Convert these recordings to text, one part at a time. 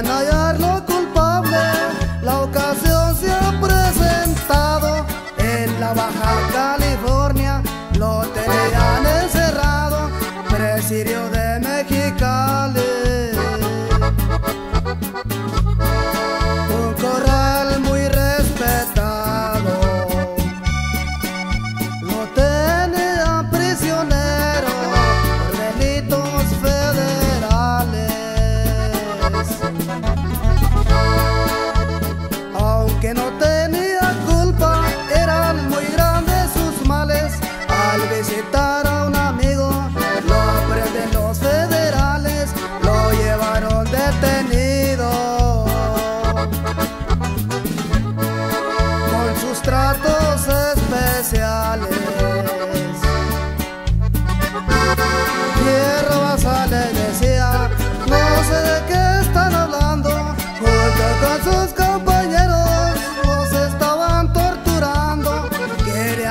Podrían hallarlo culpable, la ocasión se ha presentado en la Baja California. que no te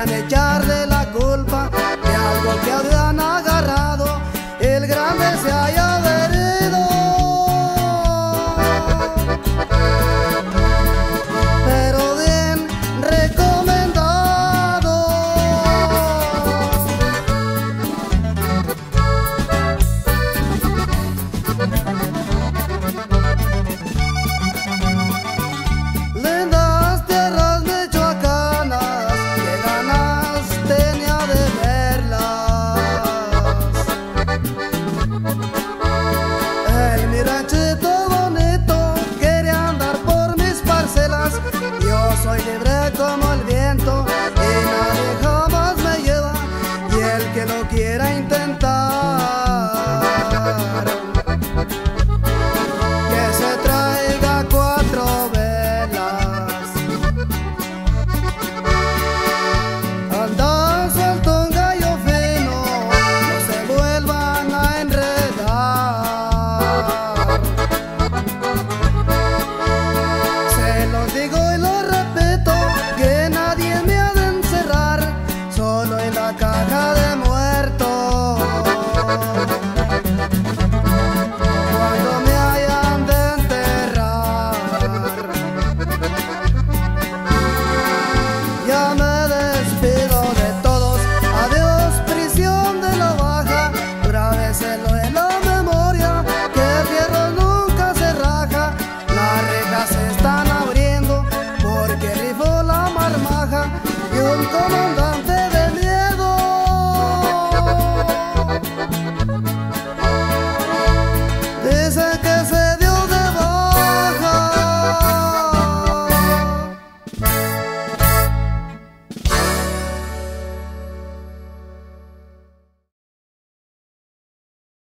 dejan echar de